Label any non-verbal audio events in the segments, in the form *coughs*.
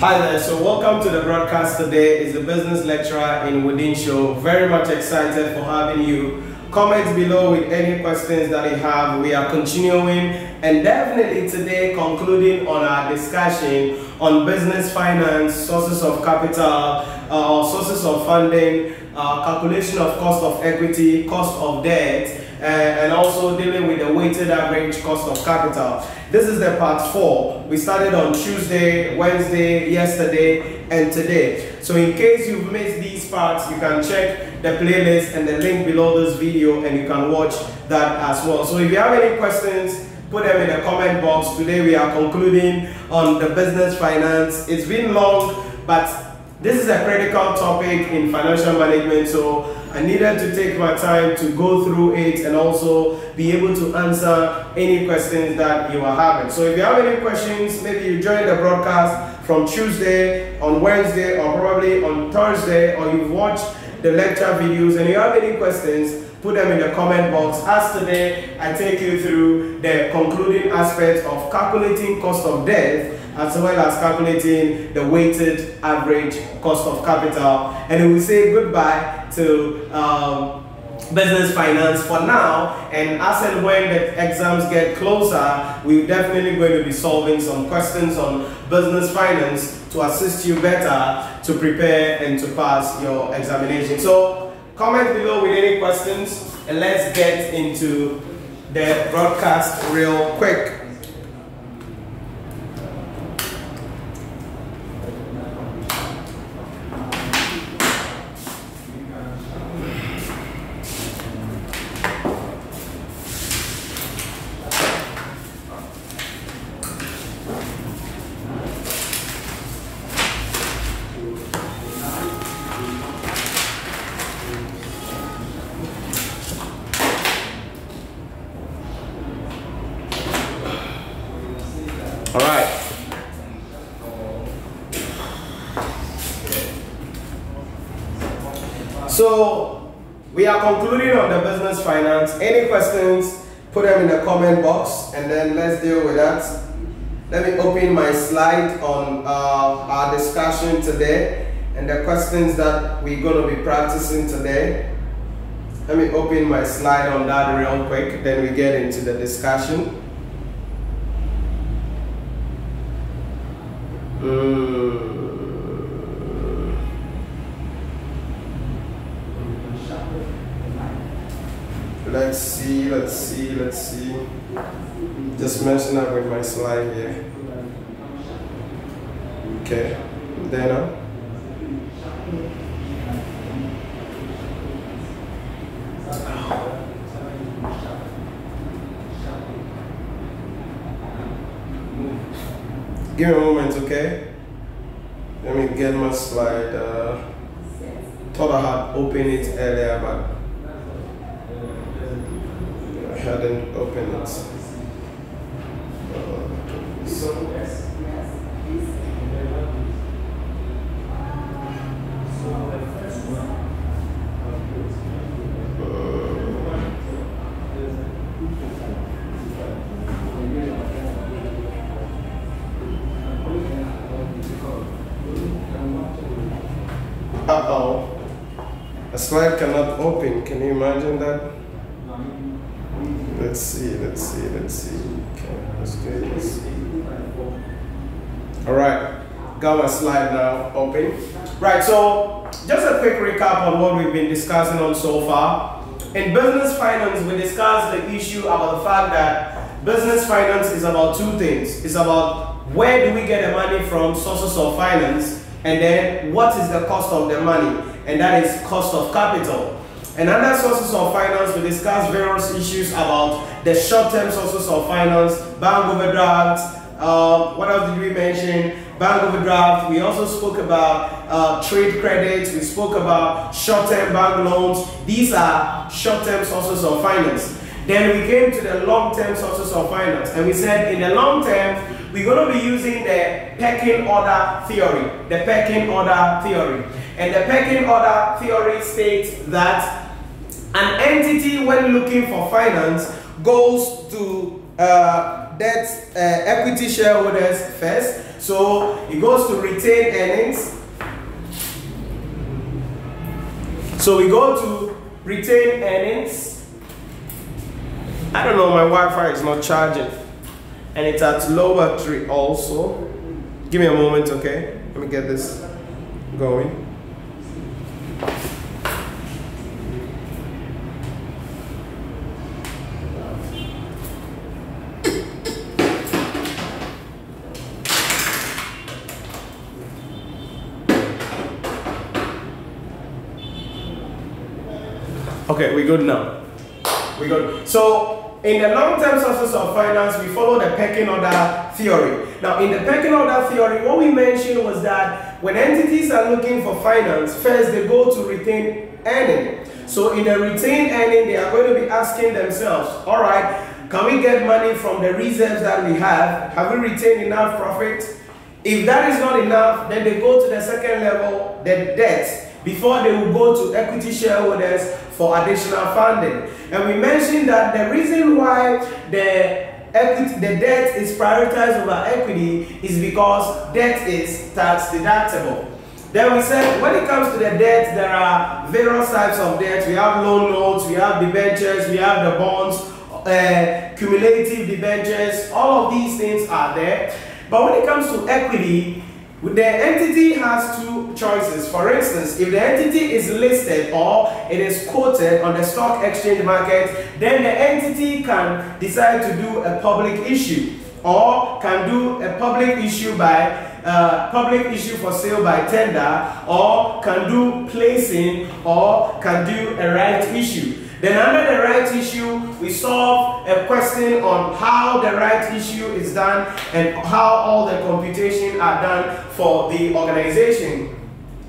Hi there, so welcome to the broadcast today. Is the business lecturer in Woodin Show. Very much excited for having you. Comment below with any questions that you have. We are continuing and definitely today concluding on our discussion on business finance, sources of capital, uh, sources of funding, uh, calculation of cost of equity, cost of debt, Uh, and also dealing with the weighted average cost of capital. This is the part four. We started on Tuesday, Wednesday, yesterday, and today. So in case you've missed these parts, you can check the playlist and the link below this video and you can watch that as well. So if you have any questions, put them in the comment box. Today we are concluding on the business finance. It's been long, but this is a critical topic in financial management. So I needed to take my time to go through it and also be able to answer any questions that you are having. So if you have any questions, maybe you joined the broadcast from Tuesday, on Wednesday, or probably on Thursday, or you've watched the lecture videos and you have any questions, put them in the comment box. As today, I take you through the concluding aspects of calculating cost of debt as well as calculating the weighted average cost of capital. And we say goodbye to um, business finance for now. And as and when the exams get closer we're definitely going to be solving some questions on business finance to assist you better to prepare and to pass your examination. So comment below with any questions and let's get into the broadcast real quick concluding on the business finance. Any questions, put them in the comment box and then let's deal with that. Let me open my slide on uh, our discussion today and the questions that we're going to be practicing today. Let me open my slide on that real quick, then we get into the discussion. Mm. Let's see, let's see. Just messing up with my slide here. Okay, then Give me a moment, okay? Let me get my slide. Uh, thought I had opened it earlier, but hadn't opened it. Uh so, Uh oh. A slide cannot open. Can you imagine that? Let's see, let's see, let's see. Okay, let's do this. Alright, got my slide now open. Right, so just a quick recap on what we've been discussing on so far. In business finance, we discussed the issue about the fact that business finance is about two things. It's about where do we get the money from, sources of finance, and then what is the cost of the money, and that is cost of capital. And under sources of finance, we discussed various issues about the short-term sources of finance, bank overdrafts, uh, what else did we mention? Bank overdraft. We also spoke about uh, trade credits. We spoke about short-term bank loans. These are short-term sources of finance. Then we came to the long-term sources of finance. And we said in the long term, we're going to be using the pecking order theory. The pecking order theory. And the pecking order theory states that an entity, when looking for finance, goes to uh, debt uh, equity shareholders first, So it goes to retained earnings. So we go to retained earnings. I don't know, my Wi-Fi is not charging. And it's at low battery also. Give me a moment, okay? Let me get this going. Okay, we good now. We good. So in the long-term sources of finance, we follow the pecking order theory. Now, in the pecking order theory, what we mentioned was that when entities are looking for finance, first they go to retain earning. So in the retained earning, they are going to be asking themselves, all right, can we get money from the reserves that we have? Have we retained enough profit? If that is not enough, then they go to the second level, the debt before they will go to equity shareholders for additional funding. And we mentioned that the reason why the equity, the debt is prioritized over equity is because debt is tax deductible. Then we said when it comes to the debt, there are various types of debt. We have loan notes, we have debentures, we have the bonds, uh, cumulative debentures. All of these things are there. But when it comes to equity, the entity has two choices. For instance, if the entity is listed or it is quoted on the stock exchange market, then the entity can decide to do a public issue or can do a public issue by uh, public issue for sale by tender or can do placing or can do a right issue. Then under the right issue, we solve a question on how the right issue is done and how all the computation are done for the organization.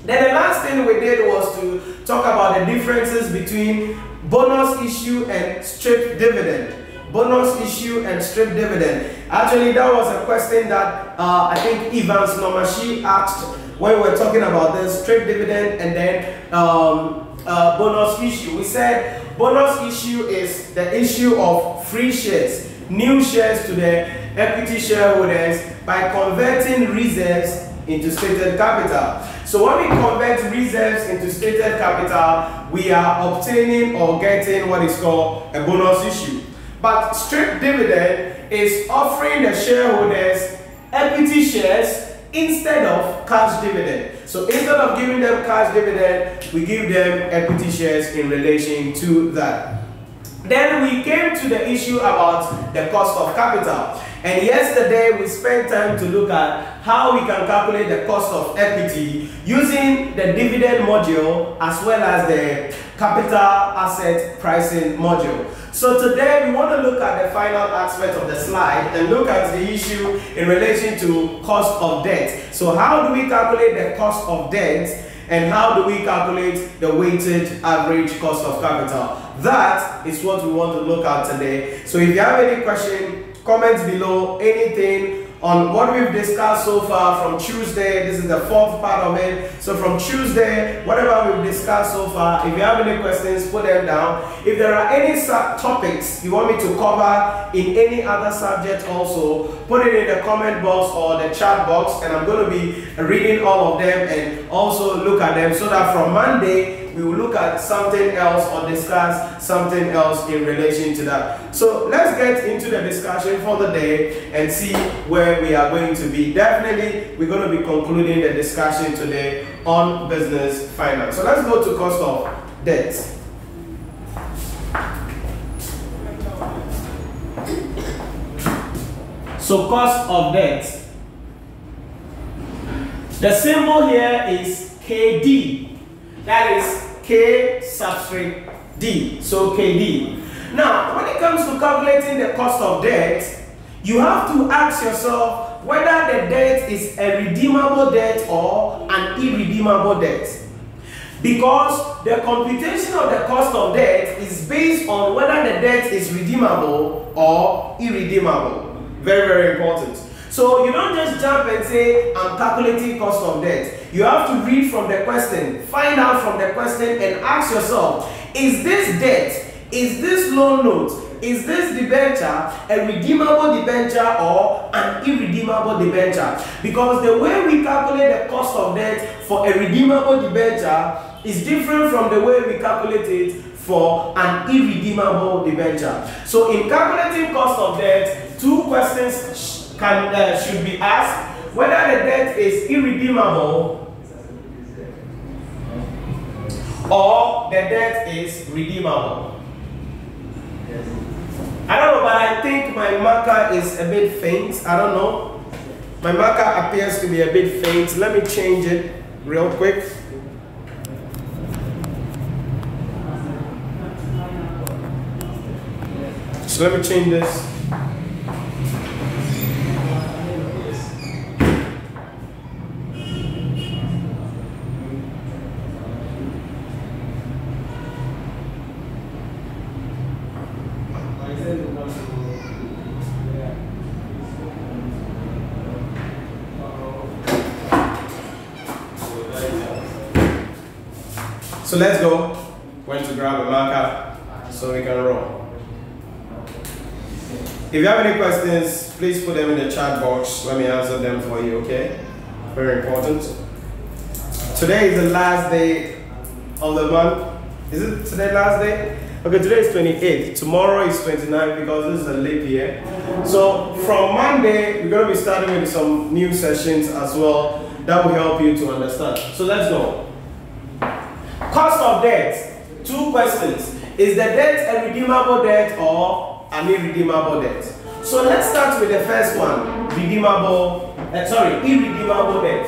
Then the last thing we did was to talk about the differences between bonus issue and scrip dividend. Bonus issue and scrip dividend. Actually, that was a question that uh, I think Evans Nomashi asked when we were talking about this scrip dividend and then um, uh, bonus issue. We said bonus issue is the issue of free shares, new shares to the equity shareholders by converting reserves into stated capital. So when we convert reserves into stated capital, we are obtaining or getting what is called a bonus issue. But strip dividend is offering the shareholders equity shares instead of cash dividend. So instead of giving them cash dividend, we give them equity shares in relation to that. Then we came to the issue about the cost of capital. And yesterday we spent time to look at how we can calculate the cost of equity using the dividend model as well as the capital asset pricing model. So today we want to look at the final aspect of the slide and look at the issue in relation to cost of debt. So how do we calculate the cost of debt and how do we calculate the weighted average cost of capital? That is what we want to look at today. So if you have any question, comments below, anything, on what we've discussed so far from Tuesday. This is the fourth part of it. So from Tuesday, whatever we've discussed so far, if you have any questions, put them down. If there are any topics you want me to cover in any other subject also, put it in the comment box or the chat box and I'm going to be reading all of them and also look at them so that from Monday, we will look at something else or discuss something else in relation to that. So let's get into the discussion for the day and see where we are going to be. Definitely, we're going to be concluding the discussion today on business finance. So let's go to cost of debt. So cost of debt. The symbol here is KD. That is K substrate D. So KD. Now, when it comes to calculating the cost of debt, you have to ask yourself whether the debt is a redeemable debt or an irredeemable debt. Because the computation of the cost of debt is based on whether the debt is redeemable or irredeemable. Very, very important. So you don't just jump and say, I'm calculating cost of debt. You have to read from the question, find out from the question and ask yourself, is this debt, is this loan note is this debenture a redeemable debenture or an irredeemable debenture? Because the way we calculate the cost of debt for a redeemable debenture is different from the way we calculate it for an irredeemable debenture. So in calculating cost of debt, two questions can, uh, should be asked. Whether the debt is irredeemable or the debt is redeemable. I don't know, but I think my marker is a bit faint. I don't know. My marker appears to be a bit faint. Let me change it real quick. So let me change this. So let's go. Going to grab a marker so we can roll. If you have any questions, please put them in the chat box. Let me answer them for you, okay? Very important. Today is the last day of the month. Is it today last day? Okay, today is 28. Tomorrow is 29 because this is a leap year. So from Monday, we're going to be starting with some new sessions as well that will help you to understand. So let's go. Cost of debt. Two questions. Is the debt a redeemable debt or an irredeemable debt? So let's start with the first one. Redeemable, uh, sorry, irredeemable debt.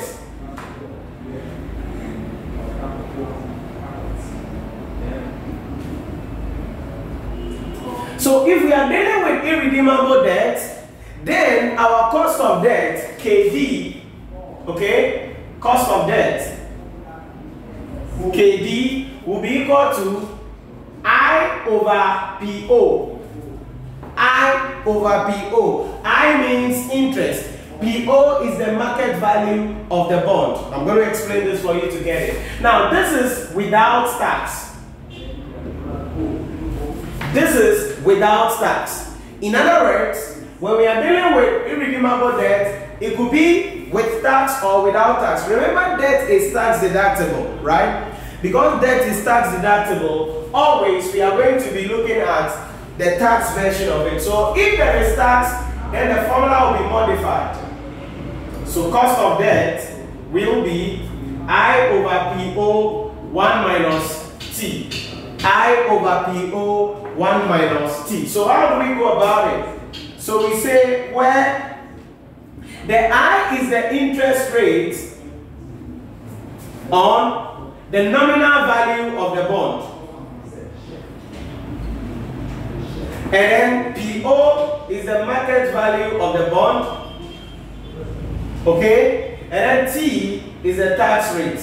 So if we are dealing with irredeemable debt, then our cost of debt, KD, okay, cost of debt KD will be equal to I over PO. I over PO. I means interest. PO is the market value of the bond. I'm going to explain this for you to get it. Now, this is without tax. This is without tax. In other words, when we are dealing with irredeemable debt, it could be with tax or without tax. Remember, debt is tax deductible, right? Because debt is tax deductible, always we are going to be looking at the tax version of it. So if there is tax, then the formula will be modified. So cost of debt will be I over PO 1 minus T. I over PO 1 minus T. So how do we go about it? So we say where the I is the interest rate on the nominal value of the bond. And then PO is the market value of the bond. Okay? And then T is the tax rate.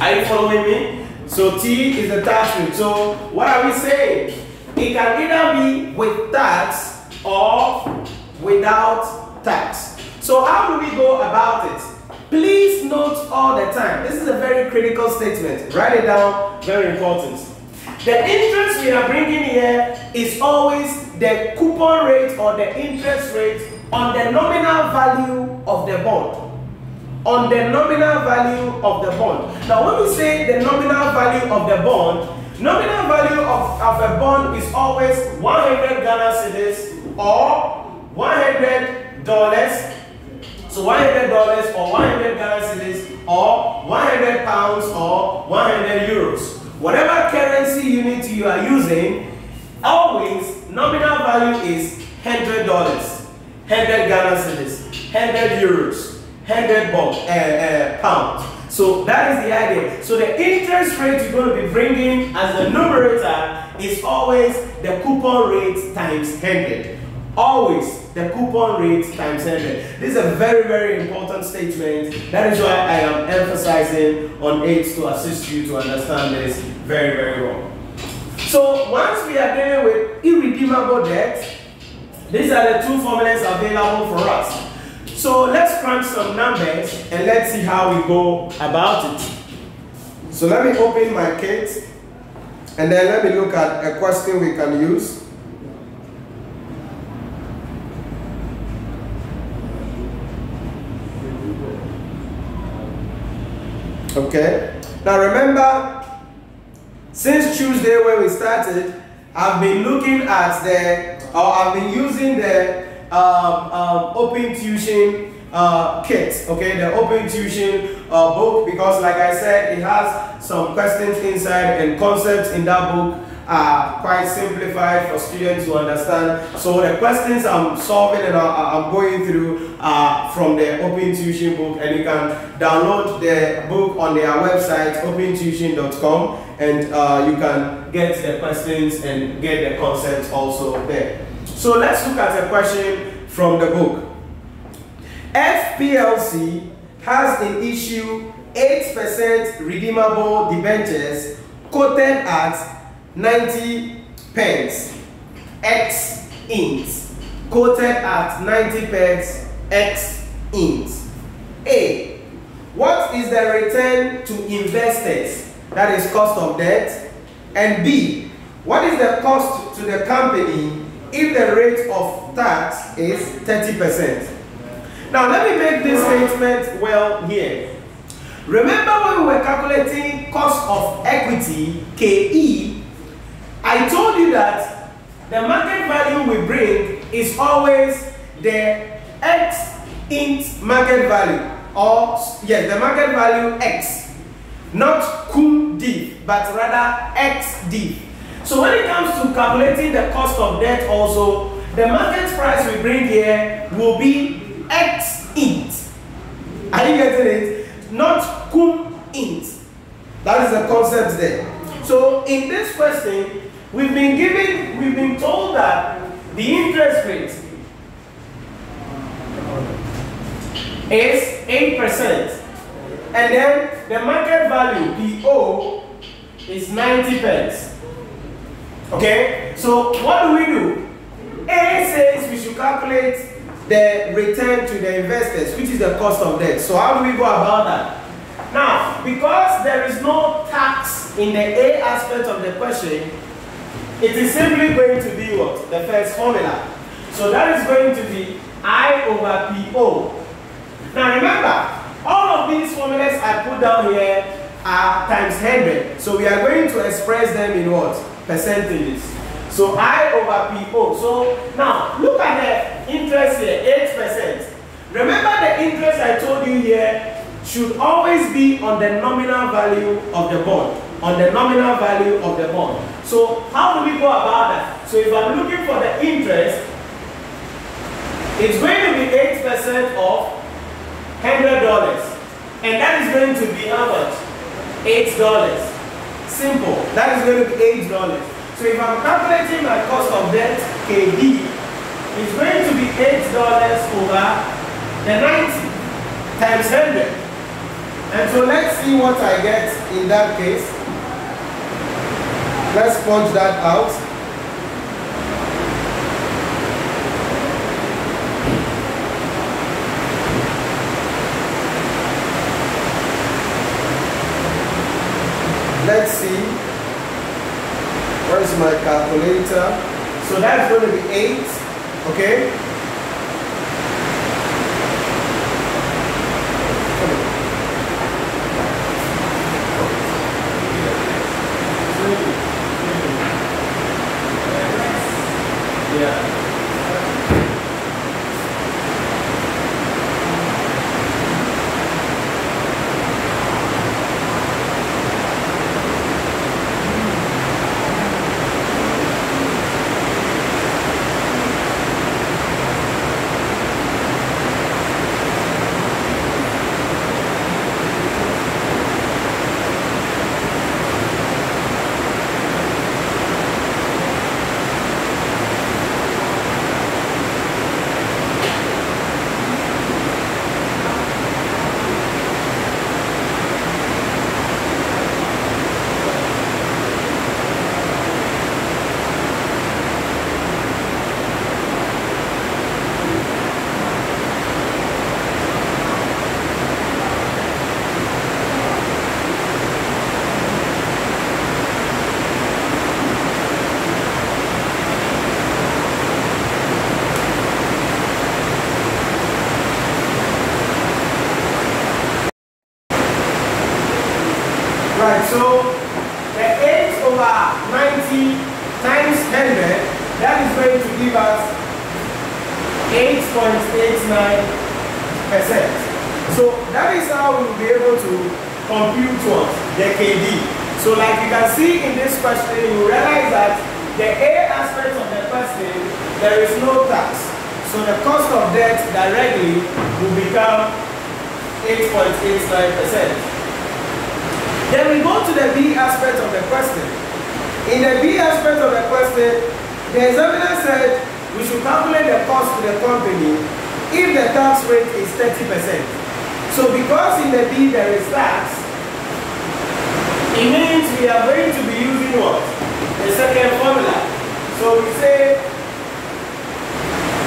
Are you following me? So T is the tax rate. So what are we saying? It can either be with tax or without tax. So how do we go about it? Please note all the time. This is a very critical statement. Write it down. Very important. The interest we are bringing here is always the coupon rate or the interest rate on the nominal value of the bond. On the nominal value of the bond. Now, when we say the nominal value of the bond, nominal value of, of a bond is always 100 Ghana cedis or 100 dollars so $100 or 100 Ghana cedis or 100 pounds or 100 euros. Whatever currency unit you are using, always nominal value is $100. 100 Ghana cedis, 100 euros, 100 uh, uh, pounds. So that is the idea. So the interest rate you're going to be bringing as the numerator is always the coupon rate times 100. Always the coupon rate times 100. This is a very, very important statement. That is why I am emphasizing on it to assist you to understand this very, very well. So once we are dealing with irredeemable debt, these are the two formulas available for us. So let's crunch some numbers and let's see how we go about it. So let me open my kit And then let me look at a question we can use. Okay. Now remember, since Tuesday when we started, I've been looking at the, or I've been using the um, um, Open Tuition uh, kit, okay, the Open Tuition uh, book, because like I said, it has some questions inside and concepts in that book are quite simplified for students to understand. So the questions I'm solving and I'm going through are from the Open Tuition book and you can download the book on their website opentuition.com and uh, you can get the questions and get the concepts also there. So let's look at a question from the book. FPLC has in issue 8% redeemable debentures quoted at 90 pence X int quoted at 90 pence X int. A. What is the return to investors? That is cost of debt. And B. What is the cost to the company if the rate of tax is 30%? Now let me make this statement well here. Remember when we were calculating cost of equity, KE, I told you that the market value we bring is always the X int market value or yes the market value X not cum div but rather X div. So when it comes to calculating the cost of debt also the market price we bring here will be X int. Are you getting it? Not cum int. That is the concept there. So in this question We've been given, we've been told that the interest rate is 8%. And then the market value, PO, is 90 pence. Okay? So what do we do? A says we should calculate the return to the investors, which is the cost of debt. So how do we go about that? Now, because there is no tax in the A aspect of the question, it is simply going to be what? The first formula. So that is going to be I over PO. Now remember, all of these formulas I put down here are times 100. So we are going to express them in what? Percentages. So I over PO. So now look at the interest here, 8%. Remember the interest I told you here should always be on the nominal value of the bond. On the nominal value of the bond. So how do we go about that? So if I'm looking for the interest, it's going to be 8% of $100. And that is going to be how much? $8. Simple. That is going to be $8. So if I'm calculating my cost of debt, KD, it's going to be $8 over the 90 times 100. And so let's see what I get in that case. Let's punch that out. Let's see. Where's my calculator? So that's going to be 8, okay?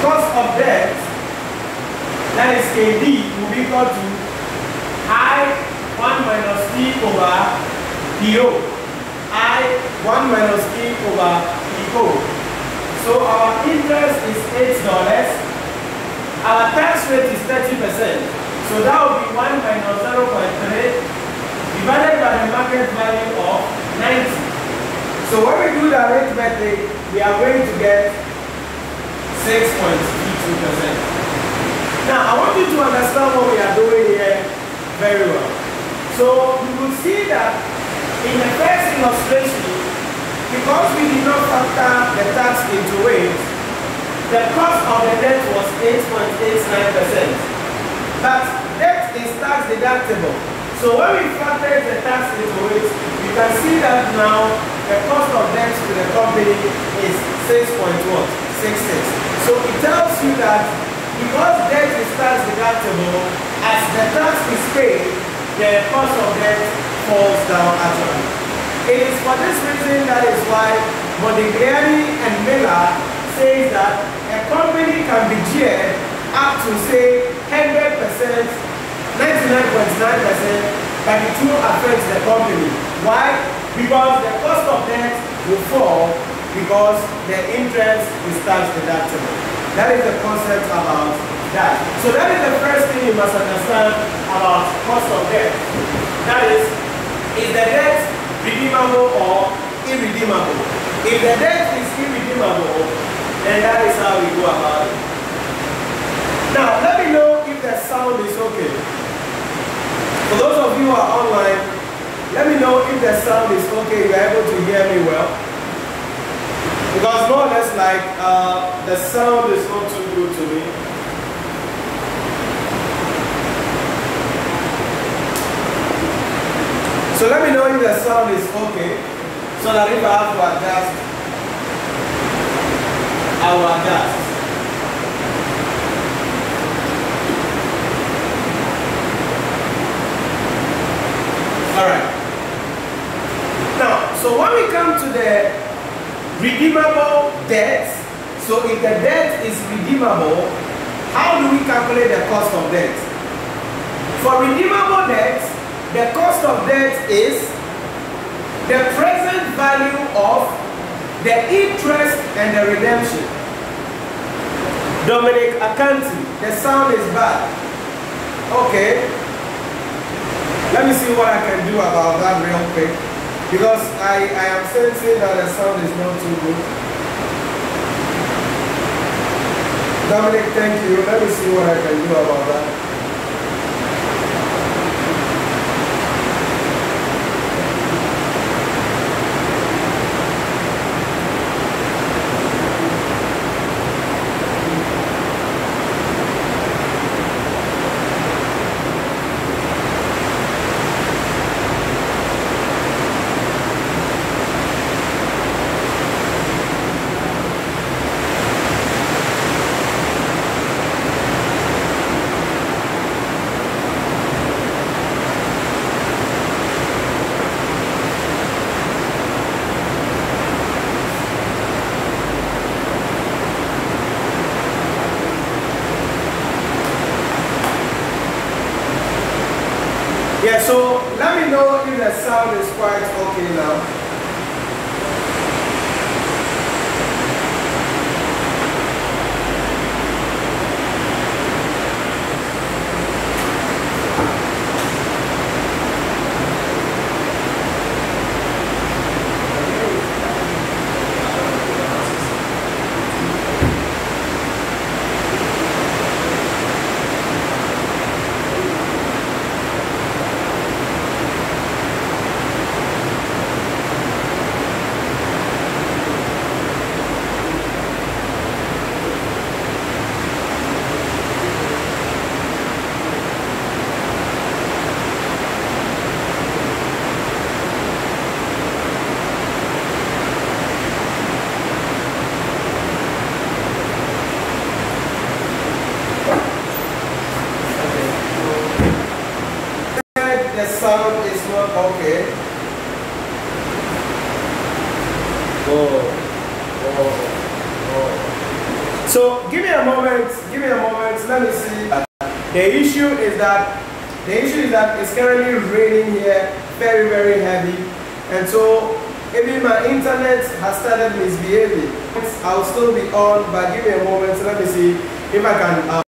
Cost of debt, that is KD, will be equal to I 1 minus T over PO. I 1 minus T over PO. So our interest is $8. Our tax rate is 30%. So that will be 1 minus 0.3 divided by the market value of 90. So when we do the arithmetic, we are going to get 6.32%. Now, I want you to understand what we are doing here very well. So you will see that in the first illustration, because we did not factor the tax into it, the cost of the debt was 8.89%. But debt is tax deductible. So when we factor the tax into it, you can see that now the cost of debt to the company is 6.66. So it tells you that because debt is tax deductible, as the tax is paid, the cost of debt falls down actually. It is for this reason that is why Modigliani and Miller says that a company can be geared up to say 100%, 99.9%, but it will affect the company. Why? Because the cost of debt will fall because the interest is tax deductible. That is the concept about that. So that is the first thing you must understand about cost of debt. That is, is the debt redeemable or irredeemable? If the debt is irredeemable, then that is how we go about it. Now, let me know if the sound is okay. For those of you who are online, let me know if the sound is okay, you're able to hear me well. Because more or less like uh, the sound is not too good to me. So let me know if the sound is okay, so that if I have to adjust, I will adjust. All right. Now, so when we come to the redeemable debts, so if the debt is redeemable, how do we calculate the cost of debt? For redeemable debts, the cost of debt is the present value of the interest and the redemption. Dominic Akanti, the sound is bad. Okay, let me see what I can do about that real quick. Because I, I am sensing that the sound is not too good. Dominic, thank you. Let me see what I can do about that. can uh,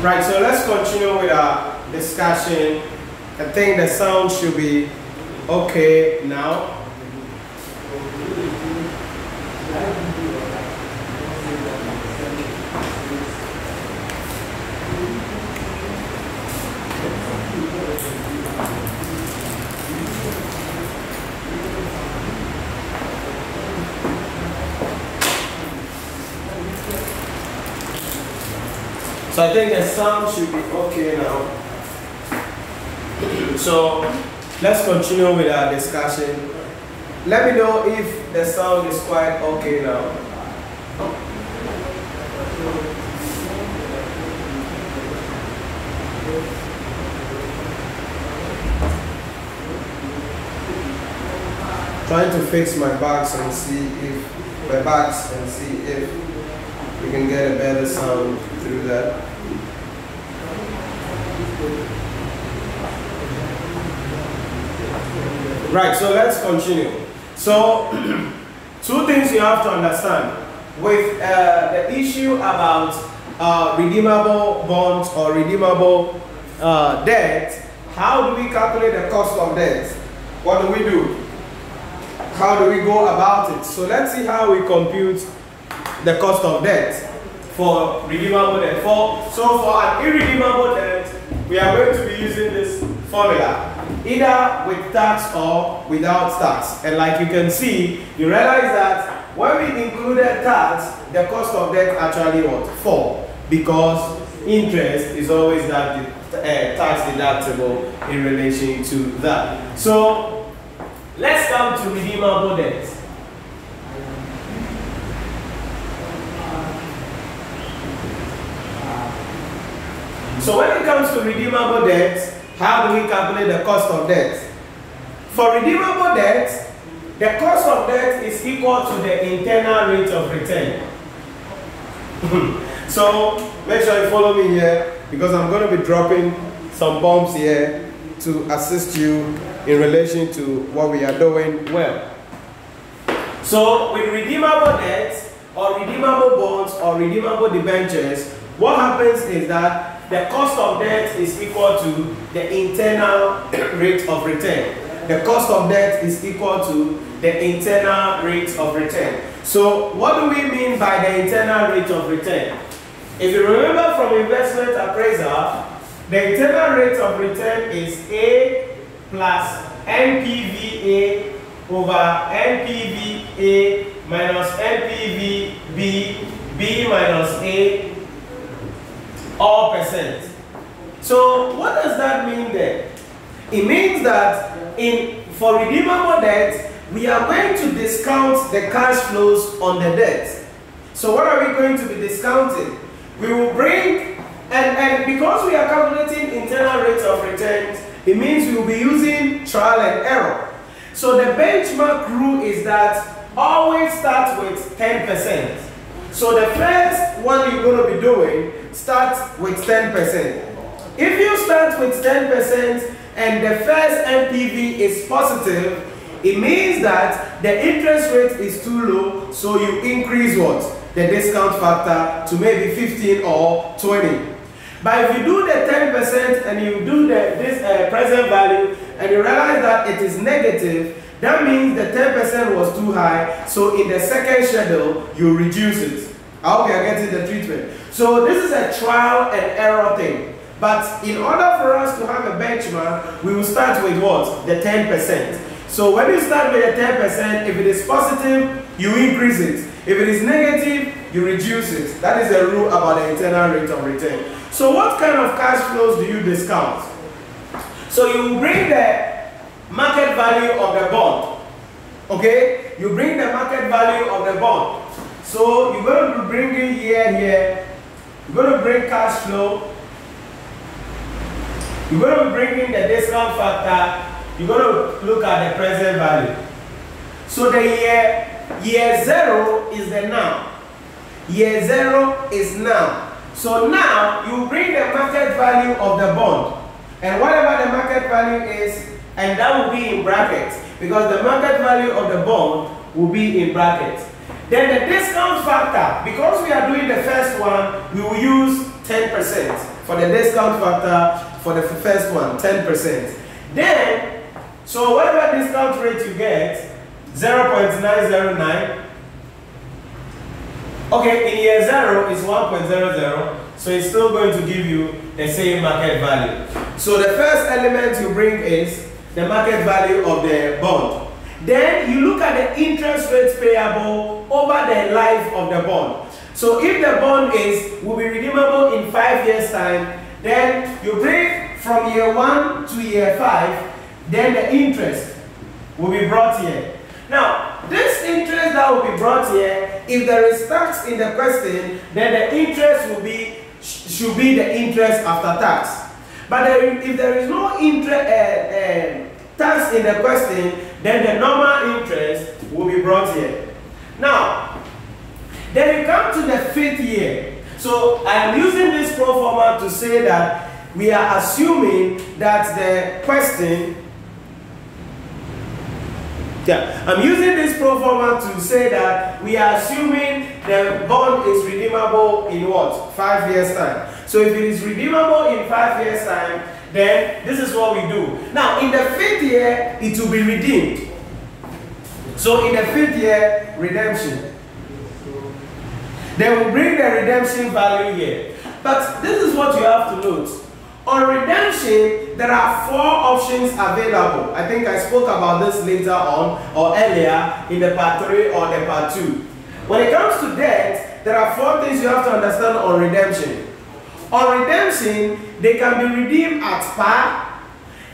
Right, so let's continue with our discussion. I think the sound should be okay now. So I think the sound should be okay now. So let's continue with our discussion. Let me know if the sound is quite okay now. Trying to fix my bags and see if my bags and see if we can get a better sound through that. Right, so let's continue. So, *clears throat* two things you have to understand. With uh, the issue about uh, redeemable bonds or redeemable uh, debt, how do we calculate the cost of debt? What do we do? How do we go about it? So let's see how we compute the cost of debt for redeemable debt. For, so for an irredeemable debt, we are going to be using this formula either with tax or without tax. And like you can see, you realize that when we included tax, the cost of debt actually what? Fall. Because interest is always that uh, tax deductible in relation to that. So let's come to redeemable debt. So when it comes to redeemable debt, how do we calculate the cost of debt? For redeemable debt, the cost of debt is equal to the internal rate of return. *laughs* so make sure you follow me here because I'm going to be dropping some bombs here to assist you in relation to what we are doing well. So with redeemable debt or redeemable bonds or redeemable debentures, what happens is that the cost of debt is equal to the internal rate of return. The cost of debt is equal to the internal rate of return. So what do we mean by the internal rate of return? If you remember from investment appraisal, the internal rate of return is A plus NPVA over NPVA minus NPVB, B minus A all percent. So what does that mean then? It means that in for redeemable debt, we are going to discount the cash flows on the debt. So what are we going to be discounting? We will bring, and, and because we are calculating internal rates of returns, it means we will be using trial and error. So the benchmark rule is that always start with 10%. So the first one you're going to be doing start with 10%. If you start with 10% and the first NPV is positive, it means that the interest rate is too low, so you increase what? The discount factor to maybe 15 or 20. But if you do the 10% and you do the this uh, present value and you realize that it is negative, that means the 10% was too high, so in the second schedule, you reduce it. Ah, I hope you are getting the treatment. So this is a trial and error thing. But in order for us to have a benchmark, we will start with what? The 10%. So when you start with the 10%, if it is positive, you increase it. If it is negative, you reduce it. That is the rule about the internal rate of return. So what kind of cash flows do you discount? So you bring the market value of the bond. Okay? You bring the market value of the bond. So you're going to be bringing here, here. You're going to bring cash flow. You're going to be bringing the discount factor. You're going to look at the present value. So the year, year zero is the now. Year zero is now. So now you bring the market value of the bond. And whatever the market value is, and that will be in brackets. Because the market value of the bond will be in brackets. Then the discount factor, because we are doing the first one, we will use 10% for the discount factor for the first one, 10%. Then, so whatever discount rate you get, 0.909, okay, in year 0 is 1.00, so it's still going to give you the same market value. So the first element you bring is the market value of the bond. Then you look at the interest rates payable over the life of the bond. So if the bond is will be redeemable in five years time, then you bring from year one to year five, then the interest will be brought here. Now, this interest that will be brought here, if there is tax in the question, then the interest will be should be the interest after tax. But if there is no interest uh, uh, tax in the question, then the normal interest will be brought here. Now, then you come to the fifth year. So I am using this pro forma to say that we are assuming that the question yeah, I'm using this pro forma to say that we are assuming the bond is redeemable in what? Five years time. So if it is redeemable in five years time, then this is what we do. Now, in the fifth year, it will be redeemed. So in the fifth year, redemption. They will bring the redemption value here. But this is what you have to note. On redemption, there are four options available. I think I spoke about this later on or earlier in the part 3 or the part 2. When it comes to debt, there are four things you have to understand on redemption. On redemption, they can be redeemed at par,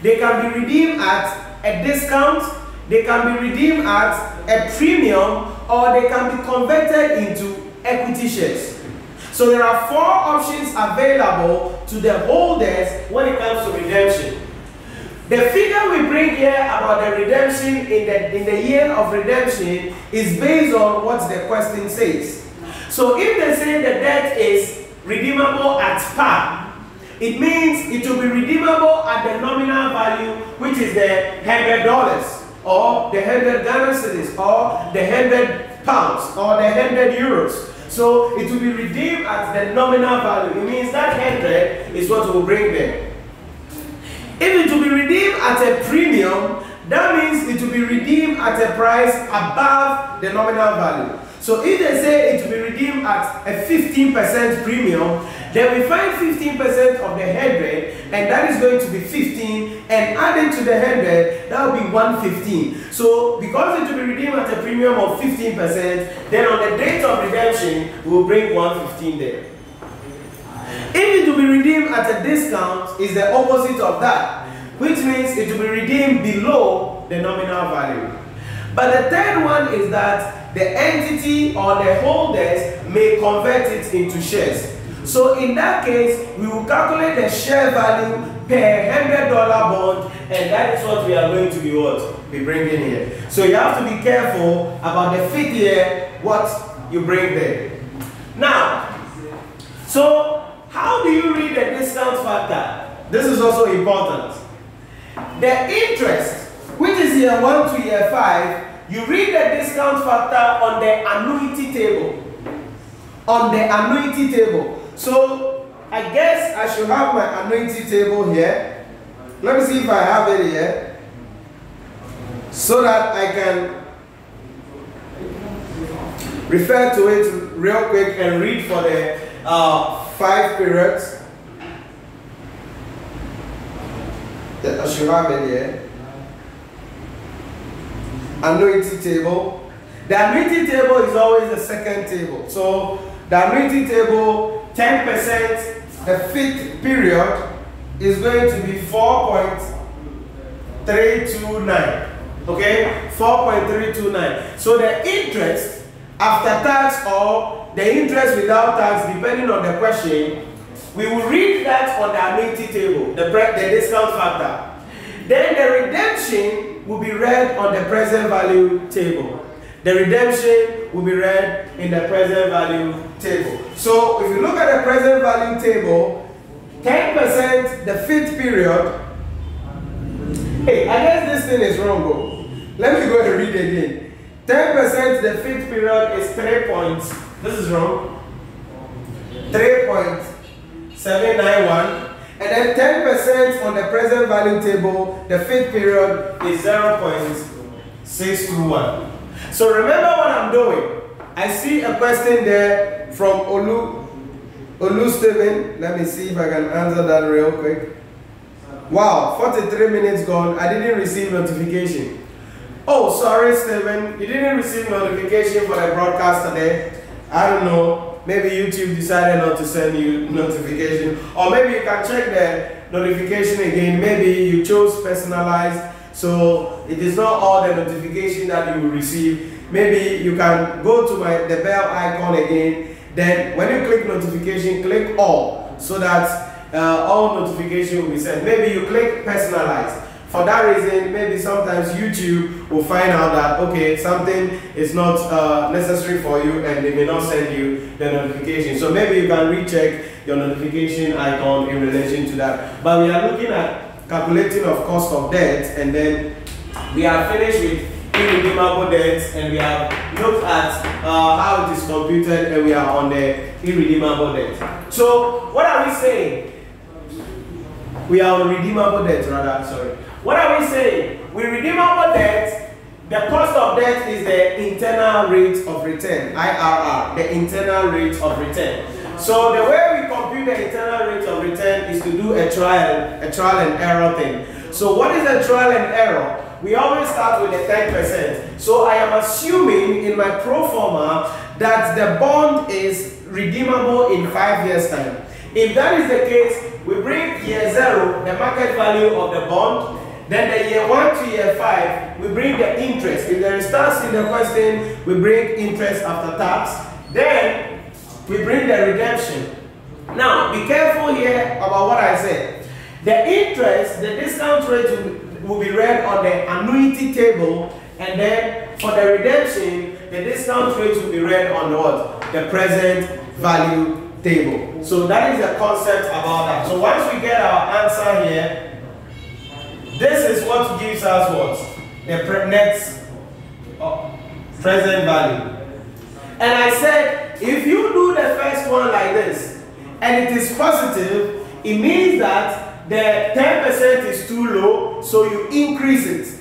they can be redeemed at a discount, they can be redeemed at a premium, or they can be converted into equity shares. So there are four options available to the holders when it comes to redemption. The figure we bring here about the redemption in the, in the year of redemption is based on what the question says. So if they say the debt is redeemable at par. It means it will be redeemable at the nominal value, which is the hundred dollars, or the hundred Ghana or the hundred pounds, or the hundred euros. So it will be redeemed at the nominal value. It means that hundred is what will bring them. If it will be redeemed at a premium, that means it will be redeemed at a price above the nominal value. So if they say it will be redeemed at a 15% premium, then we find 15% of the 100 and that is going to be 15 and adding to the 100 that will be 115. So because it will be redeemed at a premium of 15%, then on the date of redemption, we will bring 115 there. If it will be redeemed at a discount, is the opposite of that, which means it will be redeemed below the nominal value. But the third one is that the entity or the holders may convert it into shares. So in that case, we will calculate the share value per hundred dollar bond, and that is what we are going to be what be bringing here. So you have to be careful about the fifth year what you bring there. Now, so how do you read the discount factor? This is also important. The interest, which is year one to year five, you read the discount factor on the annuity table. On the annuity table. So I guess I should have my annuity table here. Let me see if I have it here. So that I can refer to it real quick and read for the uh, five periods. That I should have it here annuity table. The annuity table is always the second table. So the annuity table, 10%, the fifth period is going to be 4.329. Okay, 4.329. So the interest after tax or the interest without tax, depending on the question, we will read that on the annuity table, the, the discount factor. Then the redemption will be read on the present value table. The redemption will be read in the present value table. So if you look at the present value table, 10% the fifth period. Hey, I guess this thing is wrong, bro. Let me go and read it again. 10% the fifth period is 3 points. This is wrong. 3.791 and then 10% on the present value table, the fifth period is 0.621. So remember what I'm doing. I see a question there from Olu, Olu Steven. Let me see if I can answer that real quick. Wow, 43 minutes gone. I didn't receive notification. Oh, sorry, Steven. You didn't receive notification for the broadcast today. I don't know. Maybe YouTube decided not to send you notification, or maybe you can check the notification again. Maybe you chose personalized, so it is not all the notification that you will receive. Maybe you can go to my the bell icon again. Then when you click notification, click all so that uh, all notification will be sent. Maybe you click personalized for that reason, maybe sometimes YouTube will find out that, okay, something is not uh, necessary for you and they may not send you the notification. So maybe you can recheck your notification icon in relation to that. But we are looking at calculating of cost of debt and then we are finished with irredeemable debts and we have looked at uh, how it is computed and we are on the irredeemable debt. So what are we saying? We are on redeemable debt rather, sorry. What are we saying? We redeemable debt, the cost of debt is the internal rate of return, IRR, the internal rate of return. So the way we compute the internal rate of return is to do a trial, a trial and error thing. So what is a trial and error? We always start with the 10%. So I am assuming in my pro forma that the bond is redeemable in five years time. If that is the case, we bring year zero, the market value of the bond, then the year 1 to year 5, we bring the interest. If there is tax in the question, we bring interest after tax. Then we bring the redemption. Now, be careful here about what I said. The interest, the discount rate will, be read on the annuity table, and then for the redemption, the discount rate will be read on what? The present value table. So that is the concept about that. So once we get our answer here, this is what gives us what? The net uh, present value. And I said, if you do the first one like this, and it is positive, it means that the 10% is too low, so you increase it.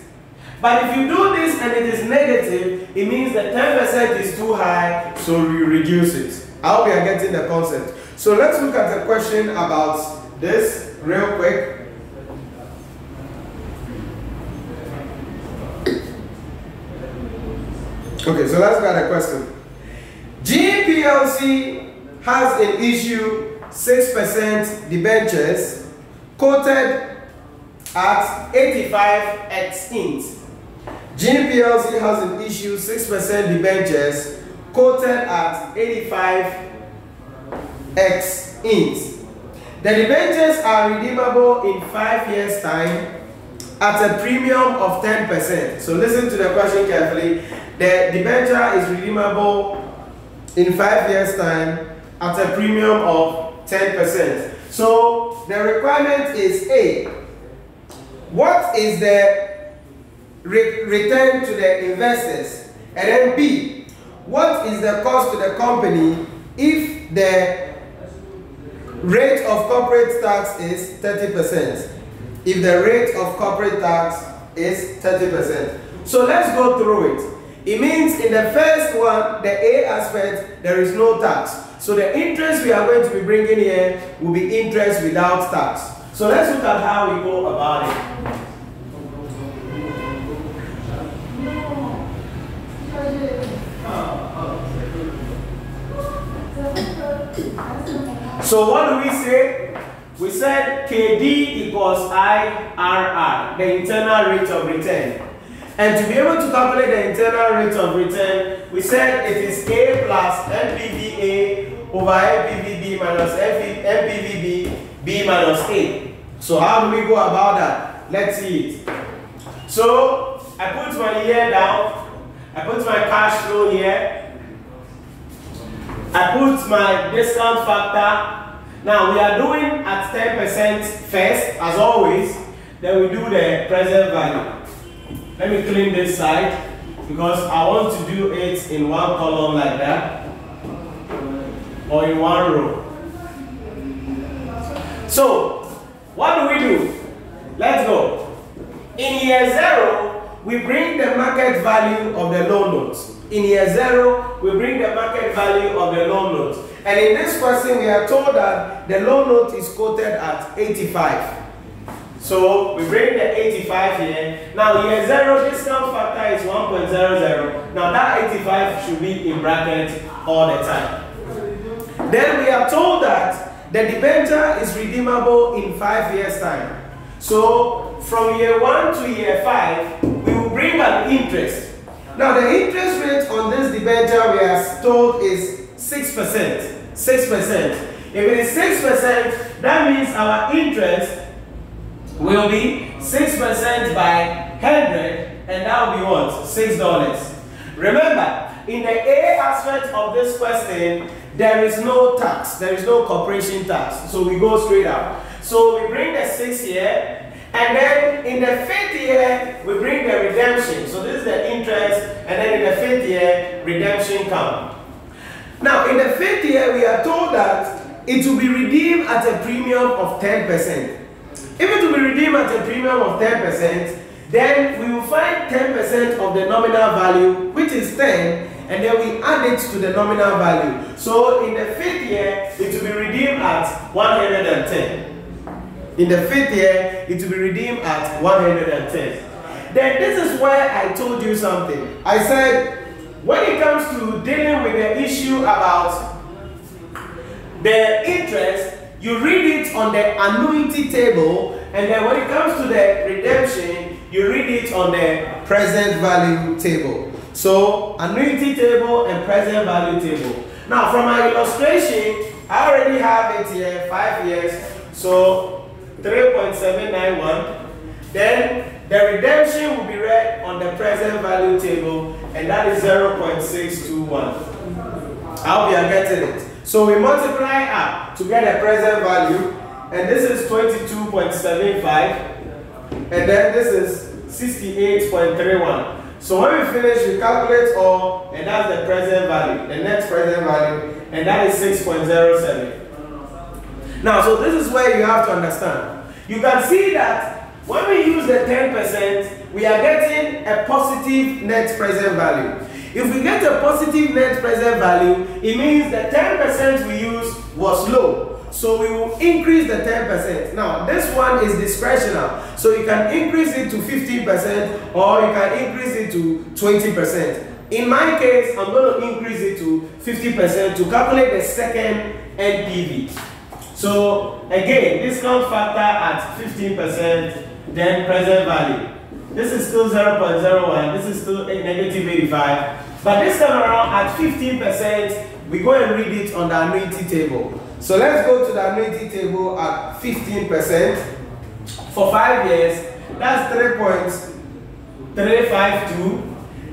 But if you do this and it is negative, it means that 10% is too high, so you reduce it. I hope you are getting the concept. So let's look at the question about this real quick. Okay, so let's get a question. GPLC has an issue 6% debentures quoted at 85 ex int. GPLC has an issue 6% debentures quoted at 85x int. The debentures are redeemable in 5 years time at a premium of 10%. So listen to the question carefully. The debenture is redeemable in five years' time at a premium of 10%. So the requirement is A. What is the re return to the investors? And then B. What is the cost to the company if the rate of corporate tax is 30%? If the rate of corporate tax is 30%. So let's go through it. It means in the first one, the A aspect, there is no tax. So the interest we are going to be bringing here will be interest without tax. So let's look at how we go about it. So what do we say? We said KD equals IRR, the internal rate of return. And to be able to calculate the internal rate of return, we said it is A plus NPVA over NPVB minus NPVB B minus A. So how do we go about that? Let's see it. So I put my year down, I put my cash flow here, I put my discount factor. Now we are doing at 10% first, as always, then we do the present value. Let me clean this side because I want to do it in one column like that or in one row. So, what do we do? Let's go. In year zero, we bring the market value of the loan notes. In year zero, we bring the market value of the loan notes. And in this question, we are told that the loan note is quoted at 85. So we bring the 85 here. Now year zero discount factor is 1.00. Now that 85 should be in bracket all the time. Then we are told that the debenture is redeemable in five years' time. So from year one to year five, we will bring an interest. Now the interest rate on this debenture we are told is 6%. 6%. If it is 6%, that means our interest will be 6% by 100 and that will be what? $6. Remember, in the A aspect of this question, there is no tax. There is no corporation tax. So we go straight up. So we bring the 6 here, and then in the fifth year, we bring the redemption. So this is the interest, and then in the fifth year, redemption come. Now, in the fifth year, we are told that it will be redeemed at a premium of 10%. If it will be redeemed at a premium of 10%, then we will find 10% of the nominal value, which is 10, and then we add it to the nominal value. So in the fifth year, it will be redeemed at 110. In the fifth year, it will be redeemed at 110. Then this is where I told you something. I said, when it comes to dealing with the issue about the interest, you read it on the annuity table, and then when it comes to the redemption, you read it on the present value table. So annuity table and present value table. Now from my illustration, I already have it here, five years. So 3.791. Then the redemption will be read on the present value table, and that is 0.621. I hope you are getting it. So we multiply up to get a present value, and this is 22.75, and then this is 68.31. So when we finish, we calculate all, and that's the present value, the next present value, and that is 6.07. Now, so this is where you have to understand. You can see that when we use the 10%, we are getting a positive net present value. If we get a positive net present value, it means the 10% we used was low. So we will increase the 10%. Now, this one is discretional. So you can increase it to 15% or you can increase it to 20%. In my case, I'm going to increase it to 50% to calculate the second NPV. So again, discount factor at 15%, then present value. This is still 0.01, this is still a negative 85. But this time around at 15%, we go and read it on the annuity table. So let's go to the annuity table at 15% for five years. That's 3.352.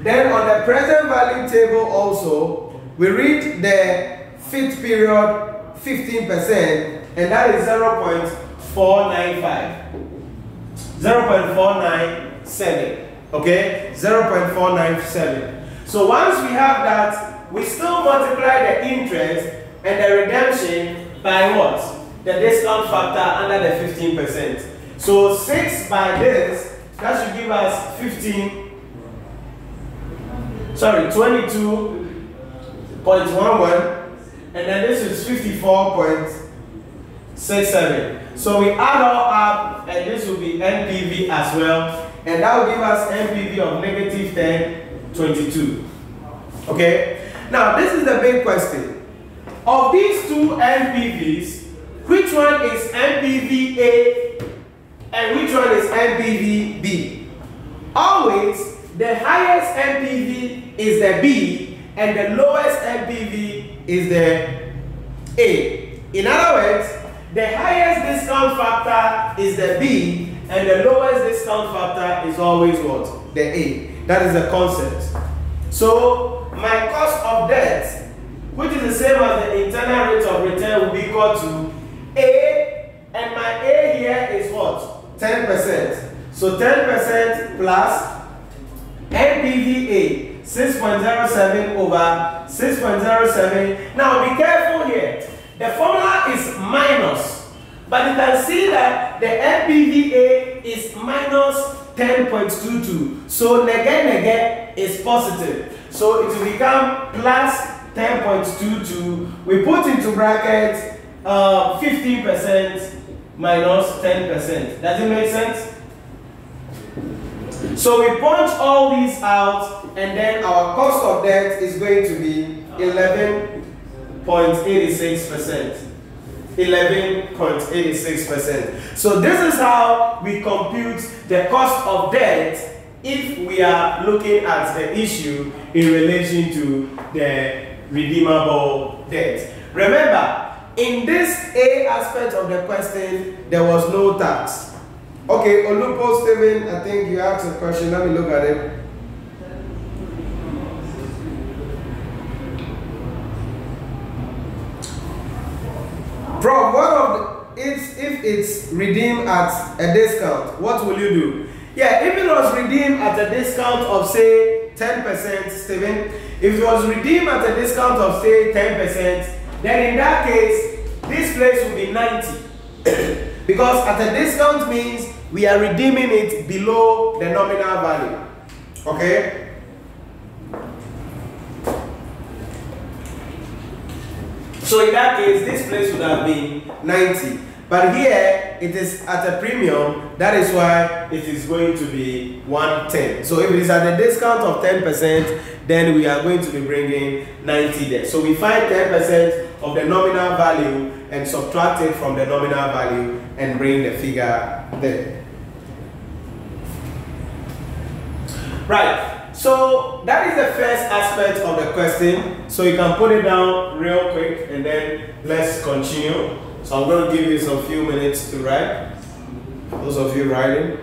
Then on the present value table also, we read the fifth period 15% and that is 0.495. 0.497. Okay? 0.497. So once we have that, we still multiply the interest and the redemption by what? The discount factor under the 15%. So 6 by this, that should give us 15, sorry, 22.11, and then this is 54.67. So we add all up, and this will be NPV as well, and that will give us NPV of negative 10, 22. Okay? Now, this is the big question. Of these two NPVs, which one is NPV A and which one is NPV B? Always, the highest NPV is the B and the lowest NPV is the A. In other words, the highest discount factor is the B and the lowest discount factor is always what? The A. That is the concept. So, my cost of debt which is the same as the internal rate of return will be equal to A, and my A here is what? 10%. So 10% plus NPVA, 6.07 over 6.07. Now be careful here. The formula is minus, but you can see that the NPVA is minus 10.22. So nege nege is positive. So it will become plus 10.22. We put into brackets uh, 15% minus 10%. Does it make sense? So we punch all these out and then our cost of debt is going to be 11.86%. 11.86%. So this is how we compute the cost of debt if we are looking at the issue in relation to the redeemable debt. Remember, in this A aspect of the question, there was no tax. Okay, Olupo Steven, I think you asked a question. Let me look at it. Bro, what of the, if if it's redeemed at a discount, what will you do? Yeah, if it was redeemed at a discount of say 10%, Steven, if it was redeemed at a discount of say 10%, then in that case, this place will be 90. *coughs* because at a discount means we are redeeming it below the nominal value. Okay? So in that case, this place would have been 90. But here, it is at a premium. That is why it is going to be 110. So if it is at a discount of 10%, then we are going to be bringing 90 there. So we find 10% of the nominal value and subtract it from the nominal value and bring the figure there. Right. So that is the first aspect of the question. So you can put it down real quick and then let's continue. So I'm going to give you some few minutes to write. Those of you writing.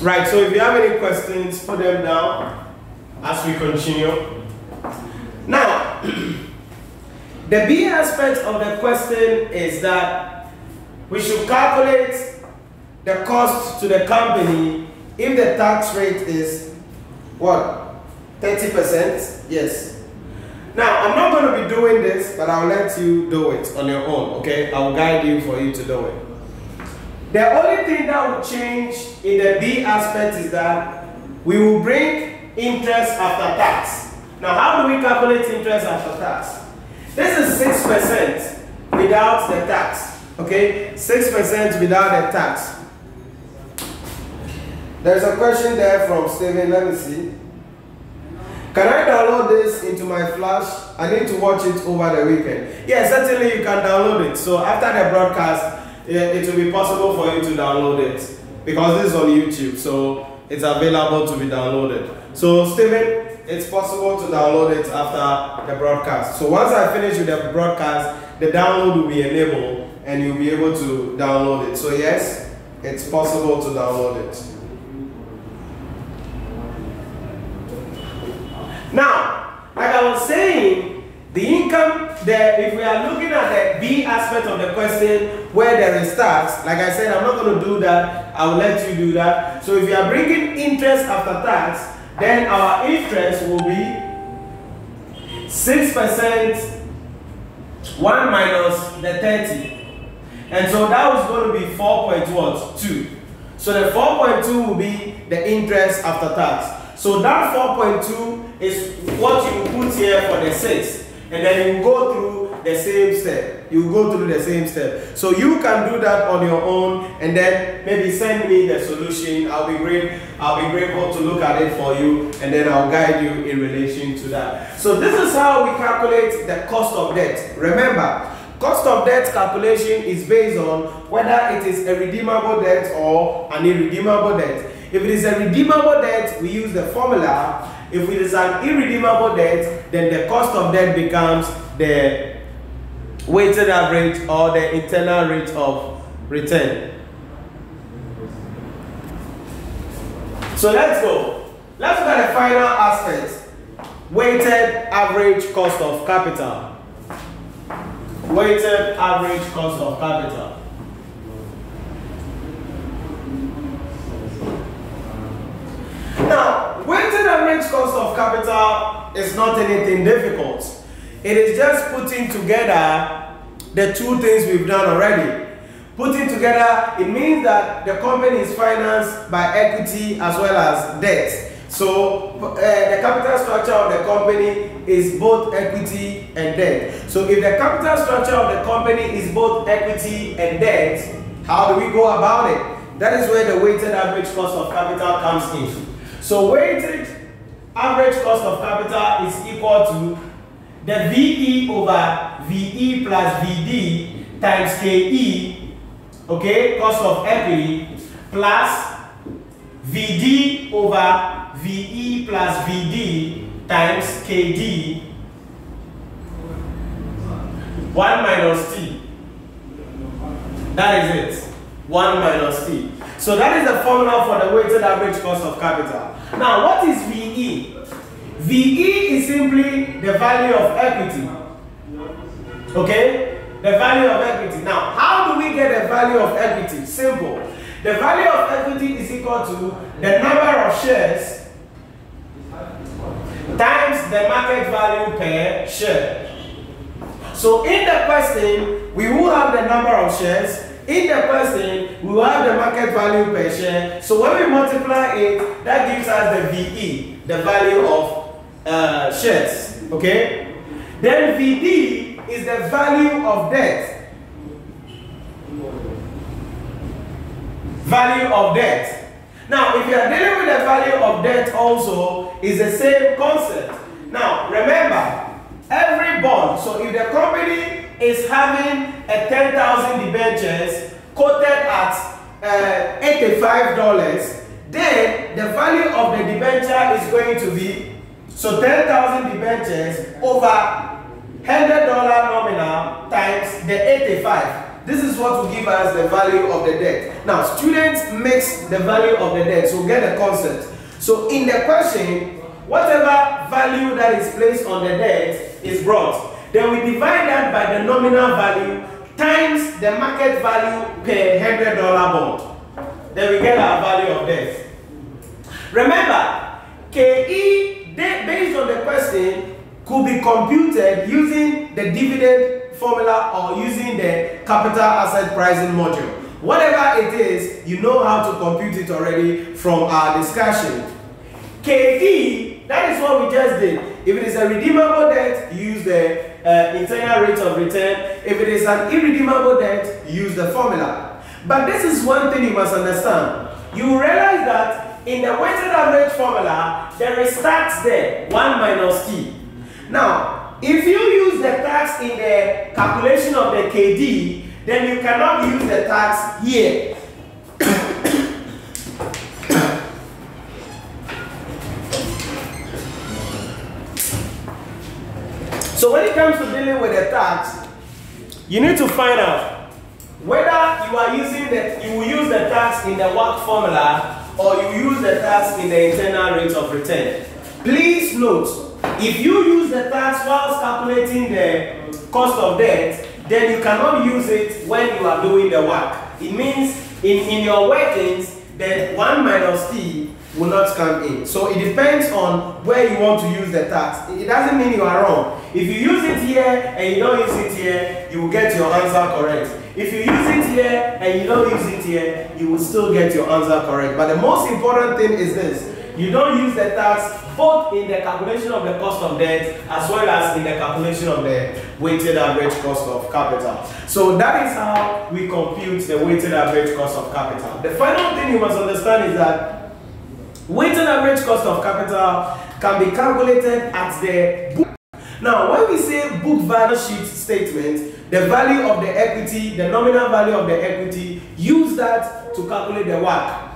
Right, so if you have any questions, put them down as we continue. Now, *clears throat* the B aspect of the question is that we should calculate the cost to the company if the tax rate is what? 30%? Yes. Now, I'm not going to be doing this, but I'll let you do it on your own, okay? I'll guide you for you to do it. The only thing that will change in the B aspect is that we will bring interest after tax. Now, how do we calculate interest after tax? This is 6% without the tax. Okay? 6% without the tax. There's a question there from Steven. Let me see. Can I download this into my flash? I need to watch it over the weekend. Yeah, certainly you can download it. So after the broadcast, it will be possible for you to download it because this is on YouTube, so it's available to be downloaded. So Steven, it's possible to download it after the broadcast. So once I finish with the broadcast, the download will be enabled and you'll be able to download it. So yes, it's possible to download it. Now, like I was saying, the income, the, if we are looking at the B aspect of the question where there is tax, like I said, I'm not going to do that. I will let you do that. So if you are bringing interest after tax, then our interest will be 6% 1 minus the 30. And so that was going to be 4.2. So the 4.2 will be the interest after tax. So that 4.2 is what you put here for the 6 and then you go through the same step. You go through the same step. So you can do that on your own and then maybe send me the solution. I'll be great. I'll be grateful to look at it for you and then I'll guide you in relation to that. So this is how we calculate the cost of debt. Remember, cost of debt calculation is based on whether it is a redeemable debt or an irredeemable debt. If it is a redeemable debt, we use the formula if it is an irredeemable debt, then the cost of debt becomes the weighted average or the internal rate of return. So let's go. Let's look at the final aspect. weighted average cost of capital. Weighted average cost of capital. Now, weighted average cost of capital is not anything difficult. It is just putting together the two things we've done already. Putting together, it means that the company is financed by equity as well as debt. So uh, the capital structure of the company is both equity and debt. So if the capital structure of the company is both equity and debt, how do we go about it? That is where the weighted average cost of capital comes in. So weighted average cost of capital is equal to the VE over VE plus VD times KE, okay, cost of equity, plus VD over VE plus VD times KD 1 minus T. That is it. 1 minus T. So that is the formula for the weighted average cost of capital. Now, what is VE? VE is simply the value of equity. Okay? The value of equity. Now, how do we get the value of equity? Simple. The value of equity is equal to the number of shares times the market value per share. So in the question, we will have the number of shares. In the question, we have the market value per share. So when we multiply it, that gives us the VE, the value of uh, shares. Okay? Then VD is the value of debt. Value of debt. Now, if you are dealing with the value of debt also, is the same concept. Now, remember, every bond, so if the company is having a 10,000 debentures quoted at uh, $85, then the value of the debenture is going to be, so 10,000 debentures over $100 nominal times the 85. This is what will give us the value of the debt. Now, students mix the value of the debt, so get the concept. So in the question, whatever value that is placed on the debt is brought. Then we divide that by the nominal value times the market value per $100 bond. Then we get our value of debt. Remember, KE, based on the question, could be computed using the dividend formula or using the capital asset pricing module. Whatever it is, you know how to compute it already from our discussion. KD, that is what we just did. If it is a redeemable debt, use the uh, internal rate of return. If it is an irredeemable debt, use the formula. But this is one thing you must understand. You realize that in the weighted average formula, there is tax there, 1 minus t. Now, if you use the tax in the calculation of the KD, then you cannot use the tax here. So when it comes to dealing with the tax, you need to find out whether you are using the, you will use the tax in the WACC formula or you use the tax in the internal rate of return. Please note, if you use the tax whilst calculating the cost of debt, then you cannot use it when you are doing the WACC. It means in, in your workings, the 1 minus t will not come in. So it depends on where you want to use the tax. It doesn't mean you are wrong. If you use it here and you don't use it here, you will get your answer correct. If you use it here and you don't use it here, you will still get your answer correct. But the most important thing is this. You don't use the tax both in the calculation of the cost of debt as well as in the calculation of the weighted average cost of capital. So that is how we compute the weighted average cost of capital. The final thing you must understand is that weighted average cost of capital can be calculated at the book. Now, when we say book value sheet statement, the value of the equity, the nominal value of the equity, use that to calculate the WACC.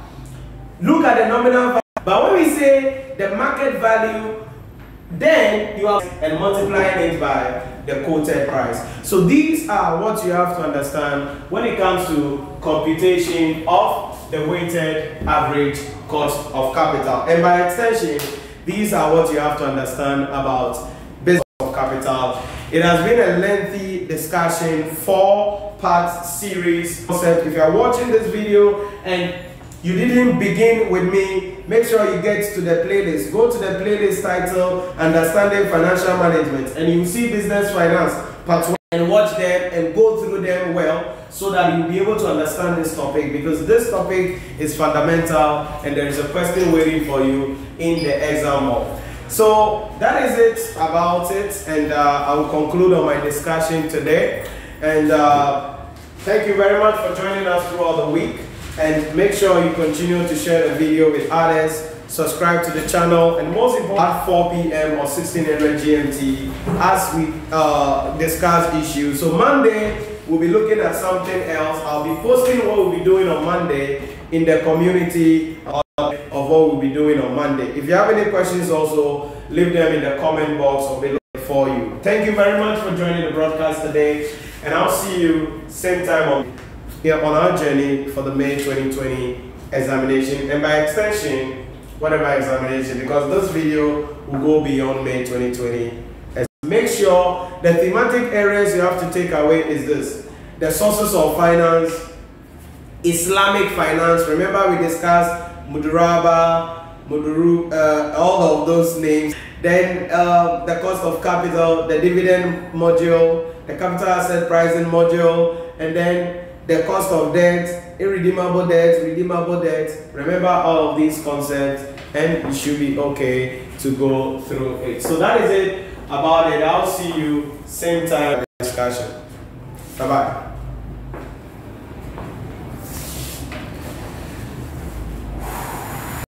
Look at the nominal value. But when we say the market value, then you are and multiplying it by the quoted price. So these are what you have to understand when it comes to computation of the weighted average cost of capital. And by extension, These are what you have to understand about business of capital. It has been a lengthy discussion, four part series concept. If you are watching this video and you didn't begin with me, make sure you get to the playlist. Go to the playlist title, Understanding Financial Management, and you see Business Finance, part one, and watch them and go through them well so that you'll be able to understand this topic because this topic is fundamental and there is a question waiting for you in the exam hall. So that is it about it, and uh, I will conclude on my discussion today. And uh, thank you very much for joining us throughout the week and make sure you continue to share the video with others subscribe to the channel and most important at 4 p.m. or 1600 GMT as we uh, discuss issues so Monday we'll be looking at something else. I'll be posting what we'll be doing on Monday in the community of what we'll be doing on Monday. If you have any questions also leave them in the comment box or below for you. Thank you very much for joining the broadcast today and I'll see you same time on here on our journey for the May 2020 examination. And by extension, whatever examination, because this video will go beyond May 2020. Make sure the thematic areas you have to take away is this. The sources of finance, Islamic finance. Remember we discussed Mudaraba, Muduru, uh, all of those names. Then uh, the cost of capital, the dividend model, the capital asset pricing model, and then the cost of debt, irredeemable debt, redeemable debt. Remember all of these concepts and you should be okay to go through it. So that is it about it. I'll see you same time discussion. Bye bye.